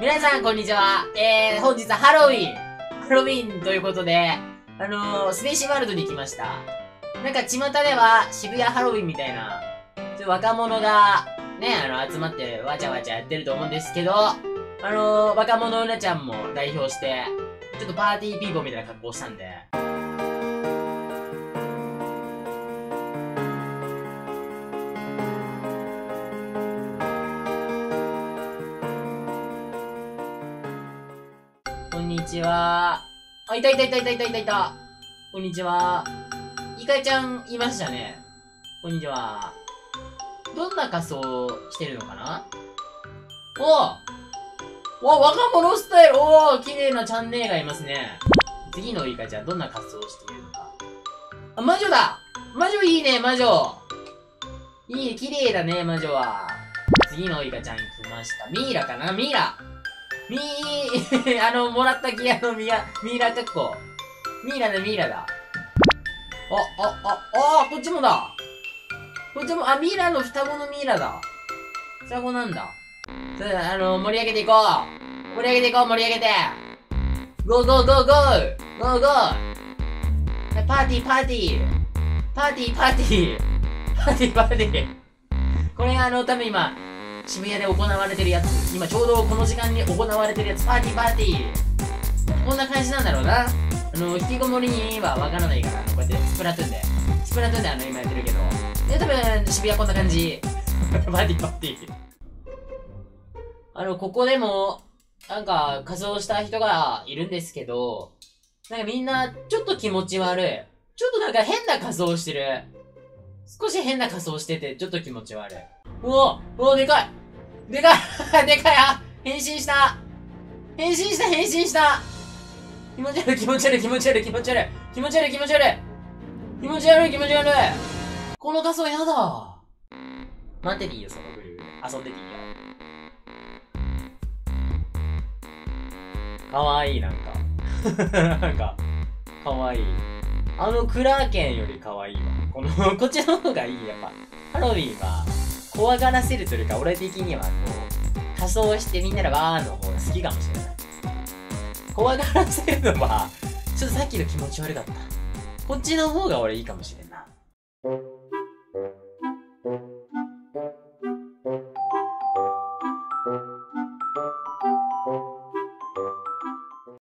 皆さん、こんにちは。えー、本日はハロウィン。ハロウィンということで、あのー、スペーシーワールドに来ました。なんか、巷では渋谷ハロウィンみたいな、ちょ若者が、ね、あの、集まってわちゃわちゃやってると思うんですけど、あのー、若者うなちゃんも代表して、ちょっとパーティーピーポーみたいな格好したんで、んにちは。あ、いたいたいたいたいたいたいた。こんにちは。イカちゃんいましたね。こんにちは。どんな仮装してるのかな？おお若者スタイルおお綺麗なチャンネルがいますね。次のイカちゃんどんな仮装しているのか。あ、魔女だ魔女いいね、魔女いい、綺麗だね、魔女は。次のイカちゃん来ました。ミイラかな？ミイラミー、あの、もらったギアのミア、ミイラ格好。ミイラだ、ミイラだ。あ、あ、あ、あこっちもだ。こっちも、あ、ミイラの双子のミイラだ。双子なんだ。それあの、盛り上げていこう。盛り上げていこう、盛り上げて。ゴーゴーゴーゴーゴーゴーパーティーパーティーパーティーパーティーパーティーパーティーこれがあの、多分今、渋谷で行われてるやつ今ちょうどこの時間に行われてるやつパーティーパーティー。こんな感じなんだろうな。あの引きこもりにはわからないからこうやってスプラトゥーンで。スプラトゥーンであの今やってるけどで多分渋谷こんな感じ。パーティーパーティー。あのここでもなんか仮装した人がいるんですけどなんかみんなちょっと気持ち悪い。ちょっとなんか変な仮装してる。少し変な仮装しててちょっと気持ち悪い。うおおおでかい。でかい でかいあ変身した変身した変身した気持ち悪い気持ち悪い気持ち悪い気持ち悪い気持ち悪い気持ち悪い気持ち悪い気持ち悪いこの仮装やだ待ってていいよ、そのグルー。遊んでていいよ。かわいい、なんか。なんか、かわいい。あのクラーケンよりかわいいわ。この、こっちの方がいい、やっぱ。ハロウィンは、怖がらせるというか、俺的にはこう、仮装してみんなでわーの方が好きかもしれない。怖がらせるのは、ちょっとさっきの気持ち悪かった。こっちの方が俺いいかもしれない。